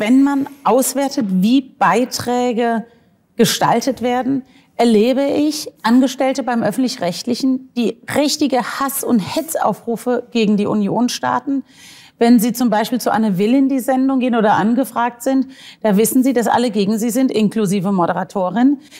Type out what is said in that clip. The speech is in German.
wenn man auswertet, wie Beiträge gestaltet werden, erlebe ich Angestellte beim öffentlich-rechtlichen, die richtige Hass- und Hetzaufrufe gegen die Union starten. Wenn Sie zum Beispiel zu Anne Will in die Sendung gehen oder angefragt sind, da wissen Sie, dass alle gegen Sie sind, inklusive Moderatorin.